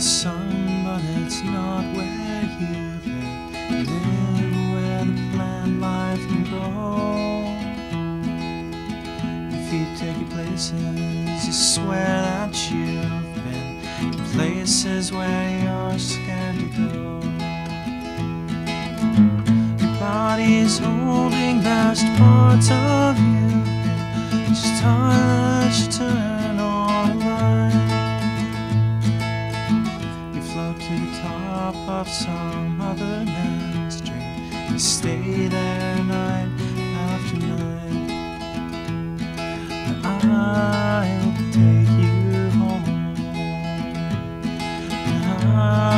sun, but it's not where you live. Live where the plant life can grow. If you take your places, you swear that you've been in places where you're scared to go. Your body's holding vast parts of you. Just touch, you top of some other man's dream and stay there night after night. And I'll take you home. And I.